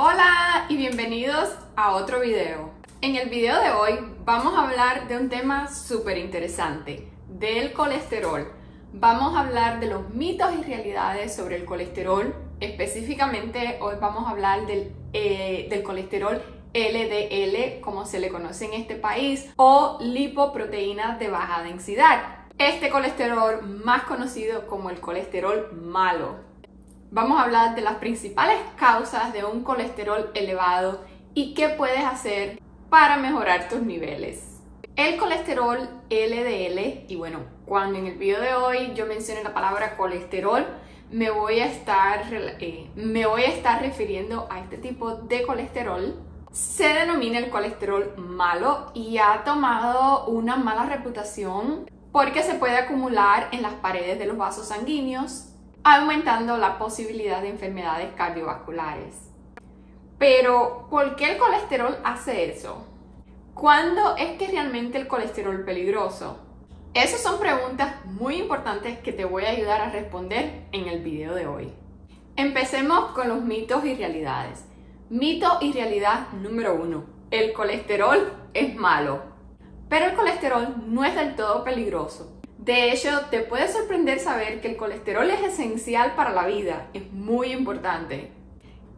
Hola y bienvenidos a otro video. En el video de hoy vamos a hablar de un tema súper interesante, del colesterol. Vamos a hablar de los mitos y realidades sobre el colesterol. Específicamente hoy vamos a hablar del, eh, del colesterol LDL, como se le conoce en este país, o lipoproteínas de baja densidad. Este colesterol más conocido como el colesterol malo. Vamos a hablar de las principales causas de un colesterol elevado y qué puedes hacer para mejorar tus niveles. El colesterol LDL, y bueno, cuando en el video de hoy yo mencione la palabra colesterol, me voy a estar, eh, me voy a estar refiriendo a este tipo de colesterol. Se denomina el colesterol malo y ha tomado una mala reputación porque se puede acumular en las paredes de los vasos sanguíneos aumentando la posibilidad de enfermedades cardiovasculares. Pero, ¿por qué el colesterol hace eso? ¿Cuándo es que realmente el colesterol es peligroso? Esas son preguntas muy importantes que te voy a ayudar a responder en el video de hoy. Empecemos con los mitos y realidades. Mito y realidad número uno. El colesterol es malo. Pero el colesterol no es del todo peligroso. De hecho, te puede sorprender saber que el colesterol es esencial para la vida, es muy importante.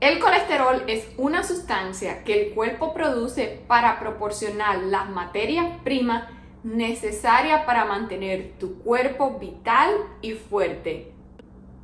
El colesterol es una sustancia que el cuerpo produce para proporcionar las materias primas necesarias para mantener tu cuerpo vital y fuerte.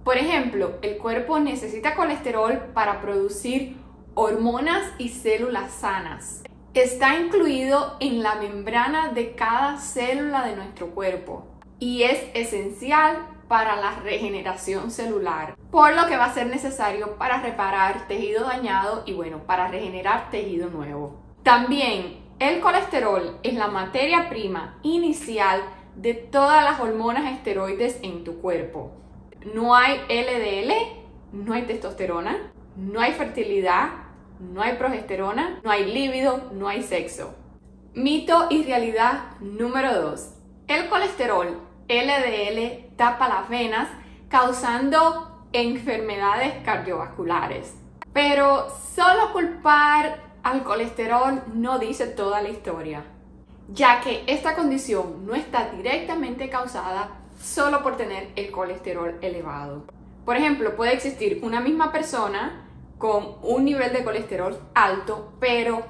Por ejemplo, el cuerpo necesita colesterol para producir hormonas y células sanas. Está incluido en la membrana de cada célula de nuestro cuerpo y es esencial para la regeneración celular, por lo que va a ser necesario para reparar tejido dañado y bueno, para regenerar tejido nuevo. También el colesterol es la materia prima inicial de todas las hormonas esteroides en tu cuerpo. No hay LDL, no hay testosterona, no hay fertilidad, no hay progesterona, no hay líbido, no hay sexo. Mito y realidad número 2. El colesterol LDL tapa las venas causando enfermedades cardiovasculares. Pero solo culpar al colesterol no dice toda la historia, ya que esta condición no está directamente causada solo por tener el colesterol elevado. Por ejemplo, puede existir una misma persona con un nivel de colesterol alto, pero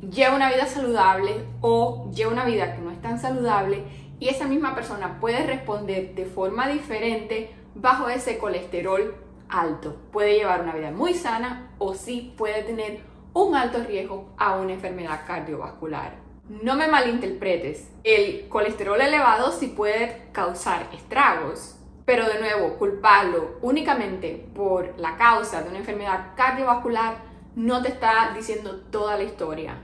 lleva una vida saludable o lleva una vida que no es tan saludable y esa misma persona puede responder de forma diferente bajo ese colesterol alto. Puede llevar una vida muy sana o sí puede tener un alto riesgo a una enfermedad cardiovascular. No me malinterpretes, el colesterol elevado sí puede causar estragos, pero de nuevo, culparlo únicamente por la causa de una enfermedad cardiovascular no te está diciendo toda la historia.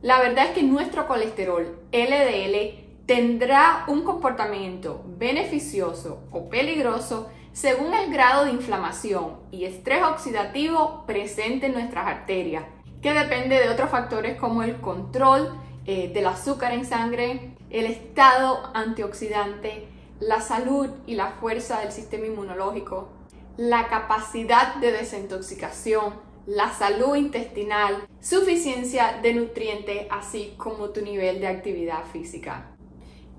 La verdad es que nuestro colesterol LDL tendrá un comportamiento beneficioso o peligroso según el grado de inflamación y estrés oxidativo presente en nuestras arterias, que depende de otros factores como el control eh, del azúcar en sangre, el estado antioxidante, la salud y la fuerza del sistema inmunológico, la capacidad de desintoxicación, la salud intestinal, suficiencia de nutrientes, así como tu nivel de actividad física.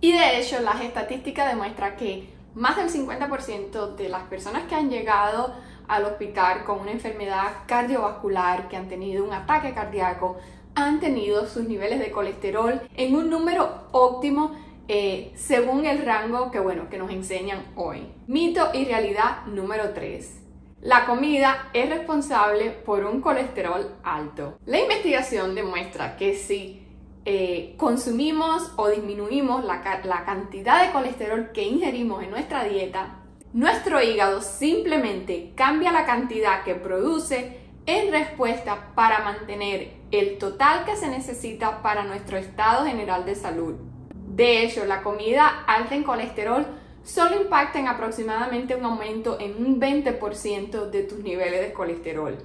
Y de hecho, las estadísticas demuestran que más del 50% de las personas que han llegado al hospital con una enfermedad cardiovascular, que han tenido un ataque cardíaco, han tenido sus niveles de colesterol en un número óptimo eh, según el rango que, bueno, que nos enseñan hoy. Mito y realidad número 3. La comida es responsable por un colesterol alto. La investigación demuestra que si eh, consumimos o disminuimos la, cantidad de colesterol que ingerimos en nuestra dieta, nuestro hígado simplemente cambia la cantidad que produce en respuesta para mantener el total que se necesita para nuestro estado general de salud. De hecho, la comida alta en colesterol solo impacta en aproximadamente un aumento en un 20% de tus niveles de colesterol.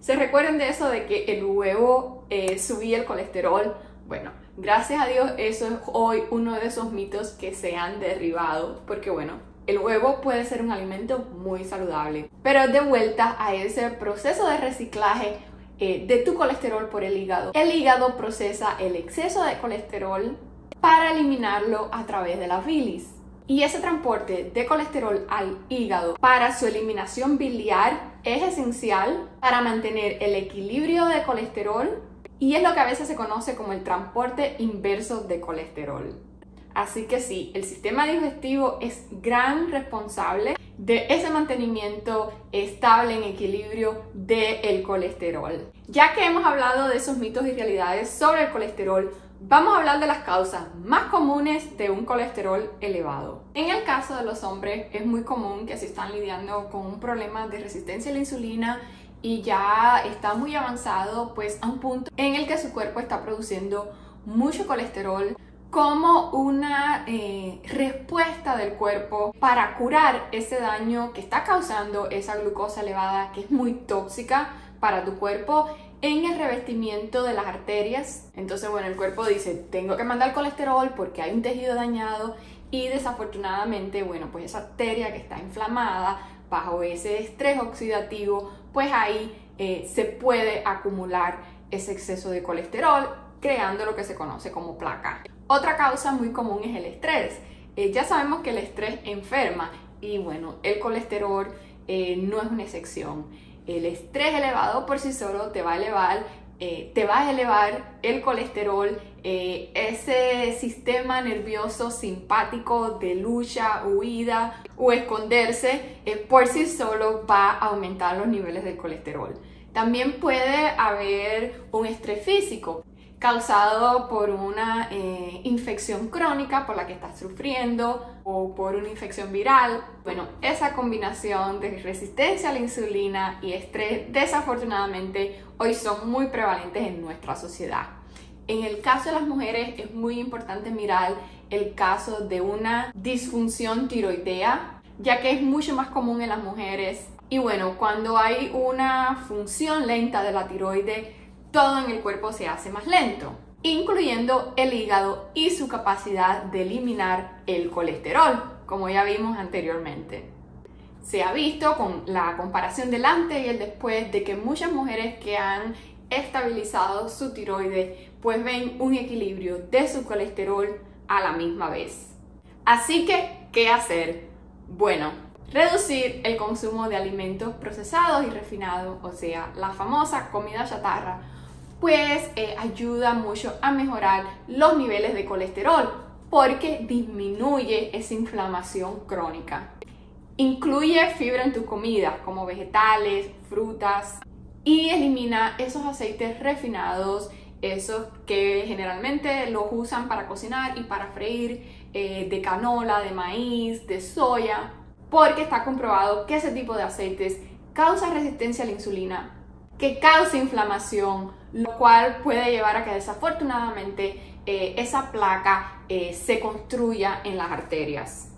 ¿Se recuerden de eso de que el huevo eh, subía el colesterol? Bueno, gracias a Dios eso es hoy uno de esos mitos que se han derribado, porque bueno, el huevo puede ser un alimento muy saludable. Pero de vuelta a ese proceso de reciclaje eh, de tu colesterol por el hígado. El hígado procesa el exceso de colesterol para eliminarlo a través de la bilis. Y ese transporte de colesterol al hígado para su eliminación biliar es esencial para mantener el equilibrio de colesterol y es lo que a veces se conoce como el transporte inverso de colesterol. Así que sí, el sistema digestivo es gran responsable de ese mantenimiento estable en equilibrio del colesterol. Ya que hemos hablado de esos mitos y realidades sobre el colesterol, vamos a hablar de las causas más comunes de un colesterol elevado. En el caso de los hombres es muy común que si están lidiando con un problema de resistencia a la insulina y ya está muy avanzado, pues a un punto en el que su cuerpo está produciendo mucho colesterol como una eh, respuesta del cuerpo para curar ese daño que está causando esa glucosa elevada que es muy tóxica para tu cuerpo en el revestimiento de las arterias. Entonces, bueno, el cuerpo dice, tengo que mandar colesterol porque hay un tejido dañado y desafortunadamente, bueno, pues esa arteria que está inflamada bajo ese estrés oxidativo, pues ahí eh, se puede acumular ese exceso de colesterol, creando lo que se conoce como placa. Otra causa muy común es el estrés. Eh, ya sabemos que el estrés enferma y bueno, el colesterol eh, no es una excepción. El estrés elevado por sí solo te va a elevar, eh, te va a elevar el colesterol, ese sistema nervioso simpático de lucha, huida o esconderse, por sí solo va a aumentar los niveles del colesterol. También puede haber un estrés físico causado por una eh, infección crónica por la que estás sufriendo o por una infección viral. Bueno, esa combinación de resistencia a la insulina y estrés desafortunadamente hoy son muy prevalentes en nuestra sociedad. En el caso de las mujeres es muy importante mirar el caso de una disfunción tiroidea, ya que es mucho más común en las mujeres. Y bueno, cuando hay una función lenta de la tiroide, todo en el cuerpo se hace más lento, incluyendo el hígado y su capacidad de eliminar el colesterol, como ya vimos anteriormente. Se ha visto con la comparación del antes y el después de que muchas mujeres que han estabilizado su tiroides pues ven un equilibrio de su colesterol a la misma vez. Así que, ¿qué hacer? Bueno, reducir el consumo de alimentos procesados y refinados, o sea, la famosa comida chatarra, pues eh, ayuda mucho a mejorar los niveles de colesterol porque disminuye esa inflamación crónica. Incluye fibra en tus comidas como vegetales, frutas y elimina esos aceites refinados, esos que generalmente los usan para cocinar y para freír eh, de canola, de maíz, de soya, porque está comprobado que ese tipo de aceites causa resistencia a la insulina, que causa inflamación, lo cual puede llevar a que desafortunadamente eh, esa placa eh, se construya en las arterias.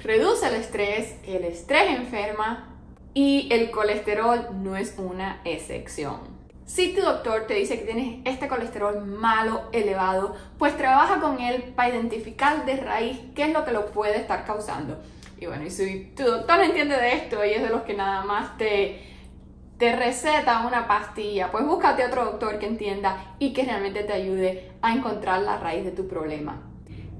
Reduce el estrés, el estrés enferma y el colesterol no es una excepción. Si tu doctor te dice que tienes este colesterol malo, elevado, pues trabaja con él para identificar de raíz qué es lo que lo puede estar causando. Y bueno, y si tu doctor entiende de esto y es de los que nada más te receta una pastilla, pues búscate otro doctor que entienda y que realmente te ayude a encontrar la raíz de tu problema.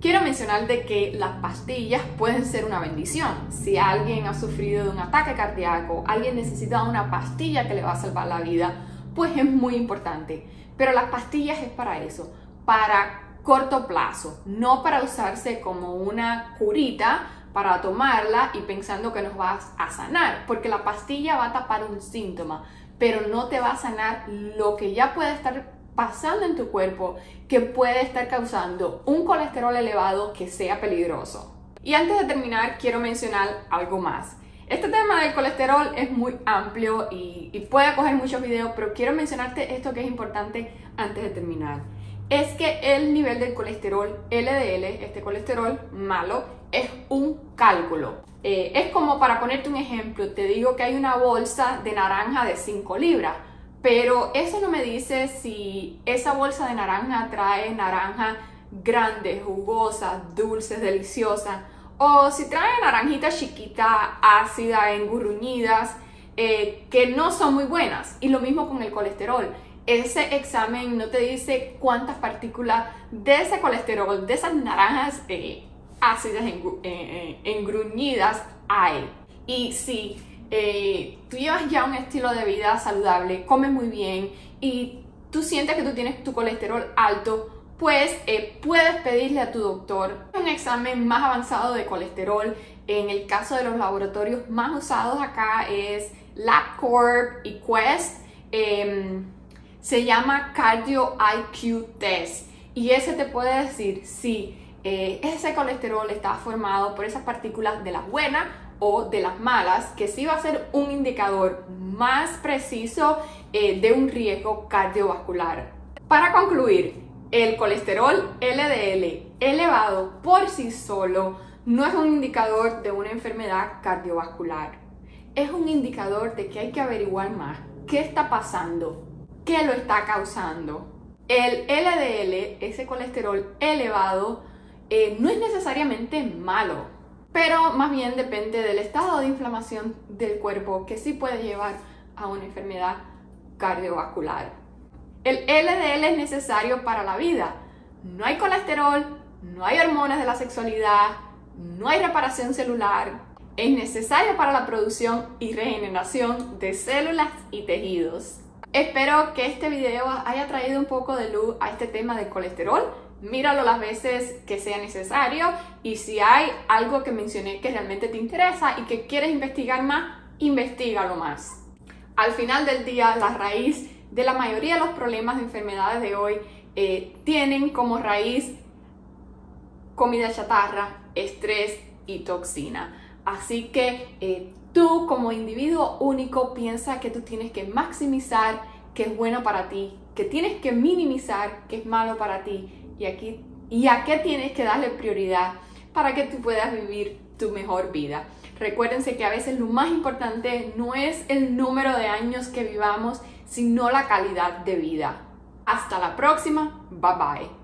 Quiero mencionar de que las pastillas pueden ser una bendición. Si alguien ha sufrido de un ataque cardíaco, alguien necesita una pastilla que le va a salvar la vida, pues es muy importante. Pero las pastillas es para eso, para corto plazo, no para usarse como una curita para tomarla y pensando que nos vas a sanar, porque la pastilla va a tapar un síntoma, pero no te va a sanar lo que ya puede estar pasando en tu cuerpo que puede estar causando un colesterol elevado que sea peligroso. Y antes de terminar, quiero mencionar algo más. Este tema del colesterol es muy amplio y, puede coger muchos videos, pero quiero mencionarte esto que es importante antes de terminar. Es que el nivel del colesterol LDL, este colesterol malo, es un cálculo. Eh, es como para ponerte un ejemplo, te digo que hay una bolsa de naranja de 5 libras, pero eso no me dice si esa bolsa de naranja trae naranja grande, jugosa, dulces, deliciosa, o si trae naranjitas chiquitas, ácidas, engurruñidas, eh, que no son muy buenas. Y lo mismo con el colesterol. Ese examen no te dice cuántas partículas de ese colesterol, de esas naranjas eh, ácidas eh, engruñidas hay. Y si tú llevas ya un estilo de vida saludable, comes muy bien y tú sientes que tú tienes tu colesterol alto, pues eh, puedes pedirle a tu doctor un examen más avanzado de colesterol. En el caso de los laboratorios más usados acá es LabCorp y Quest. Em, se llama Cardio IQ Test y ese te puede decir si eh, ese colesterol está formado por esas partículas de las buenas o de las malas, que sí va a ser un indicador más preciso eh, de un riesgo cardiovascular. Para concluir, el colesterol LDL elevado por sí solo no es un indicador de una enfermedad cardiovascular. Es un indicador de que hay que averiguar más qué está pasando, qué lo está causando. El LDL, ese colesterol elevado, eh, no es necesariamente malo pero más bien depende del estado de inflamación del cuerpo que sí puede llevar a una enfermedad cardiovascular. El LDL es necesario para la vida. No hay colesterol, no hay hormonas de la sexualidad, no hay reparación celular. Es necesario para la producción y regeneración de células y tejidos. Espero que este video haya traído un poco de luz a este tema del colesterol míralo las veces que sea necesario y si hay algo que mencioné que realmente te interesa y que quieres investigar más, investigalo más. Al final del día, la raíz de la mayoría de los problemas de enfermedades de hoy eh, tienen como raíz comida chatarra, estrés y toxina. Así que eh, tú como individuo único piensa que tú tienes que maximizar que es bueno para ti, que tienes que minimizar que es malo para ti y, aquí, y a qué tienes que darle prioridad para que tú puedas vivir tu mejor vida. Recuérdense que a veces lo más importante no es el número de años que vivamos, sino la calidad de vida. Hasta la próxima, bye bye.